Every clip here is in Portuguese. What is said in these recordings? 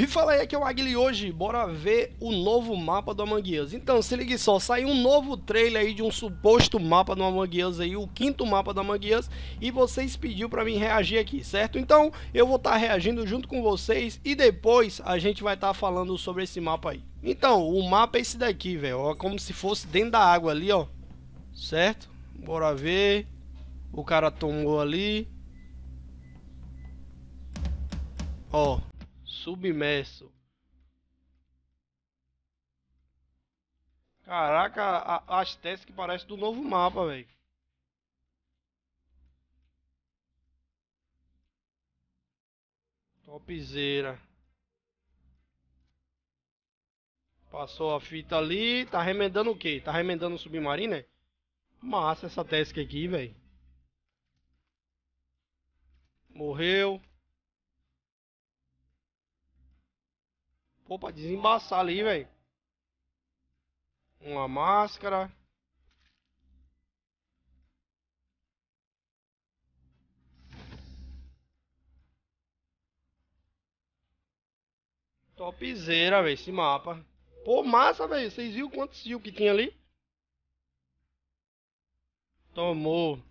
E fala aí que é o Agli hoje, bora ver o novo mapa do Among Us. Então, se ligue só, saiu um novo trailer aí de um suposto mapa do Among Us aí, o quinto mapa do Among Us, e vocês pediu para mim reagir aqui, certo? Então, eu vou estar tá reagindo junto com vocês e depois a gente vai estar tá falando sobre esse mapa aí. Então, o mapa é esse daqui, velho, como se fosse dentro da água ali, ó. Certo? Bora ver. O cara tomou ali. Ó, submerso. Caraca, a, as testes que parece do novo mapa, velho. Topzera. Passou a fita ali, tá remendando o que? Tá remendando o submarino, é? Massa essa task aqui, velho. Morreu. Pô, pra desembaçar ali, velho. Uma máscara. Topzera, velho, esse mapa. Pô, massa, velho. Vocês viram quantos fios que tinha ali? Tomou.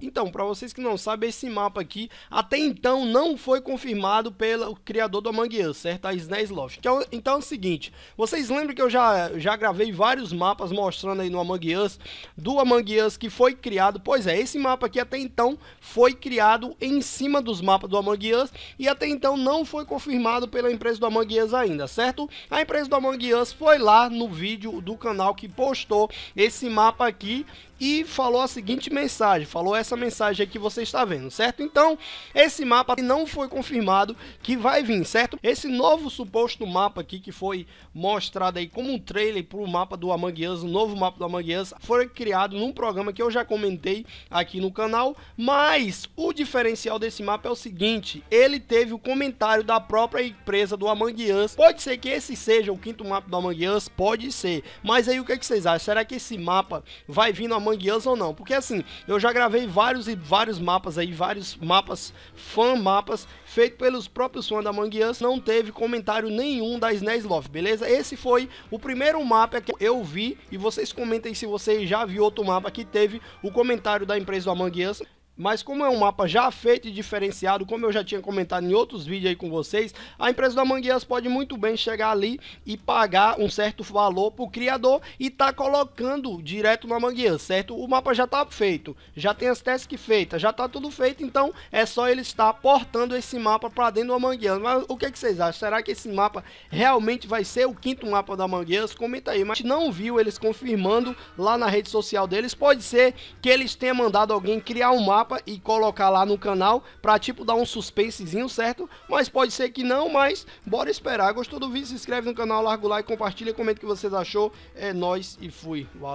Então, para vocês que não sabem, esse mapa aqui até então não foi confirmado pelo criador do Among Us, certo? A Snaisloft. Então, então é o seguinte, vocês lembram que eu já, já gravei vários mapas mostrando aí no Among Us, do Among Us que foi criado, pois é, esse mapa aqui até então foi criado em cima dos mapas do Among Us e até então não foi confirmado pela empresa do Among Us ainda, certo? A empresa do Among Us foi lá no vídeo do canal que postou esse mapa aqui e falou a seguinte mensagem, falou essa mensagem aqui que você está vendo, certo? Então, esse mapa não foi confirmado que vai vir, certo? Esse novo suposto mapa aqui que foi mostrado aí como um trailer para o mapa do Among Us, o novo mapa do Among Us, foi criado num programa que eu já comentei aqui no canal, mas o diferencial desse mapa é o seguinte, ele teve o comentário da própria empresa do Among Us, pode ser que esse seja o quinto mapa do Among Us, pode ser, mas aí o que, é que vocês acham? Será que esse mapa vai vir no Among Us ou não? Porque assim, eu já gravei vários e vários mapas aí, vários mapas, fan mapas, feito pelos próprios fãs da Among Us, não teve comentário nenhum da SNES Love, beleza? Esse foi o primeiro mapa que eu vi e vocês comentem se vocês já viu outro mapa que teve o comentário da empresa do Among. Mas como é um mapa já feito e diferenciado, como eu já tinha comentado em outros vídeos aí com vocês, a empresa da Us pode muito bem chegar ali e pagar um certo valor para o criador e tá colocando direto no Among Us, certo? O mapa já está feito, já tem as tasks feitas, já está tudo feito, então é só ele estar portando esse mapa para dentro do Among Us. Mas o que, que vocês acham? Será que esse mapa realmente vai ser o quinto mapa da Us? Comenta aí, mas não viu eles confirmando lá na rede social deles, pode ser que eles tenham mandado alguém criar um mapa e colocar lá no canal pra tipo dar um suspensezinho, certo? Mas pode ser que não, mas bora esperar. Gostou do vídeo? Se inscreve no canal, larga o like, compartilha, comenta o que vocês achou. É nóis e fui. Valeu.